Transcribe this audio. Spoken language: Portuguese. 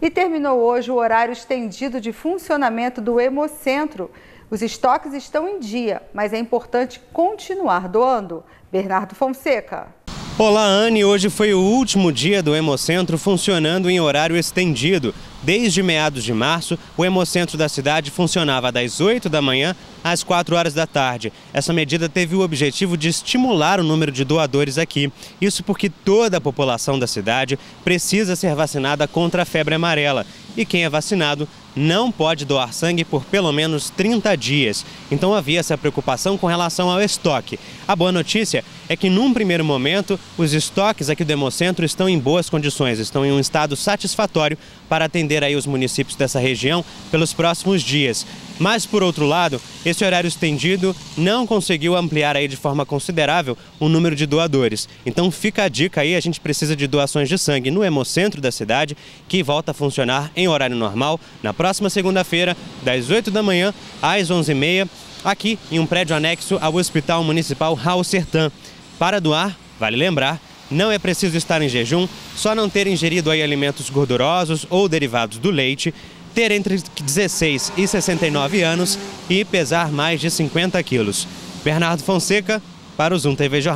E terminou hoje o horário estendido de funcionamento do Hemocentro. Os estoques estão em dia, mas é importante continuar doando. Bernardo Fonseca. Olá, Anne. Hoje foi o último dia do Hemocentro funcionando em horário estendido. Desde meados de março, o Hemocentro da cidade funcionava das 8 da manhã às 4 horas da tarde. Essa medida teve o objetivo de estimular o número de doadores aqui. Isso porque toda a população da cidade precisa ser vacinada contra a febre amarela. E quem é vacinado não pode doar sangue por pelo menos 30 dias. Então havia essa preocupação com relação ao estoque. A boa notícia é que, num primeiro momento, os estoques aqui do Hemocentro estão em boas condições, estão em um estado satisfatório para atender aí os municípios dessa região pelos próximos dias. Mas, por outro lado, esse horário estendido não conseguiu ampliar aí de forma considerável o número de doadores. Então fica a dica aí, a gente precisa de doações de sangue no Hemocentro da cidade, que volta a funcionar em horário normal na próxima segunda-feira, das 8 da manhã às 11h30, aqui em um prédio anexo ao Hospital Municipal Raul Sertã. Para doar, vale lembrar, não é preciso estar em jejum, só não ter ingerido aí alimentos gordurosos ou derivados do leite, ter entre 16 e 69 anos e pesar mais de 50 quilos. Bernardo Fonseca, para o Zoom TV Jornal.